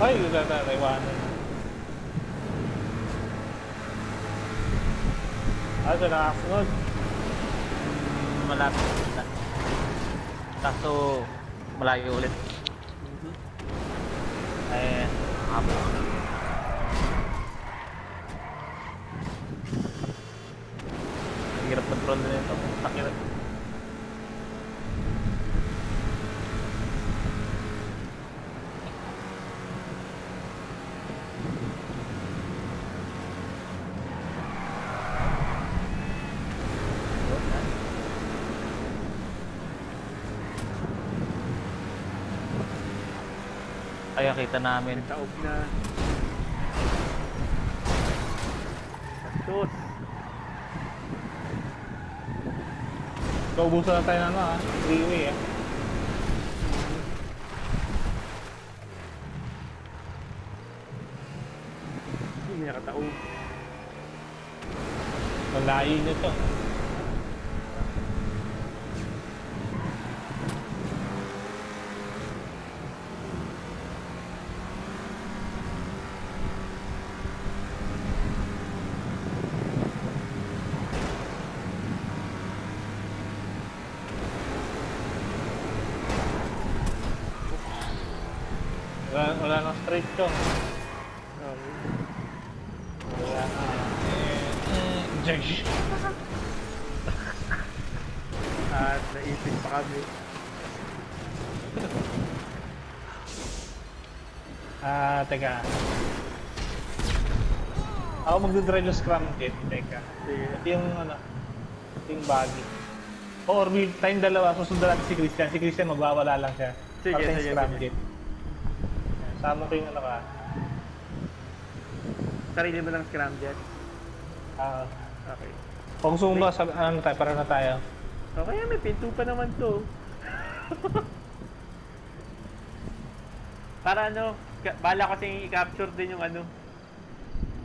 Ay, tataiwanan. Ah, ito nakasunod. Mm, Malapit na. Kaso, malayo ulit. Ay, habo. Ang hirap control na nito. Takirap. Kaya kita namin. Taob na. Sus. Kaubusan na tayo ng ano ah. Freeway ah. Hindi nakataob. Malayo nyo to. Wala, wala nang straight. Okay. Wala na. Josh. At naisip pa kami. Ah, teka. Ako magdodrive yung scrum kit. Teka. Sige. Ito yung ano, ito yung baggy. Or tayong dalawa, susundan natin si Christian. Si Christian magwawala lang siya. Sige, tayong sige, scrum sige. Sama ko yung ano ka. Sarili mo lang scram jet. Ah, Okay. kung gusto mo ba, sabi, ano tayo, para na tayo. Okay, may pinto pa naman to. Para ano, ka- bala ko kasing i-capture din yung ano,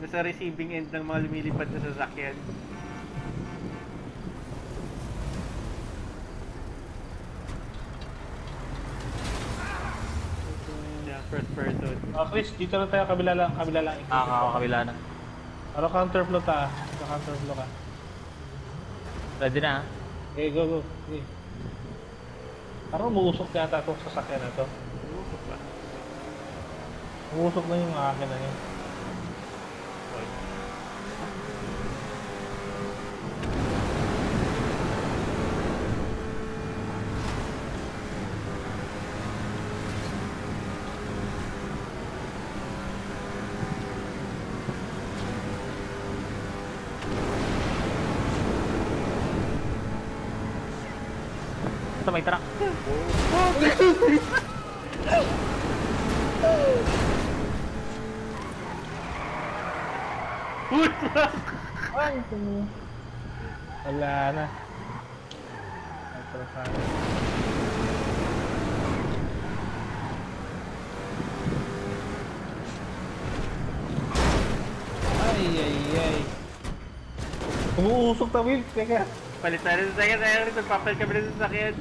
sa receiving end ng mga lumilipad na sasakyan. First person. Ah, Chris, dito lang tayo, kabila lang, kabila lang. Nakakakabila na. Ano counterflow ta? Sa counterflow ka. Ready na. ah. Okay, go, go. Okay. Parang umuusok yata itong sasakyan na to. Usok ba? Umuusok na yung akin na yun. Ito may truck. Ay, tum- Wala na. Atrasan. Ay, ay, ay. Umuusok na, Will. Teka. Palit tayo sa sakyan, tayo rin, magpapalit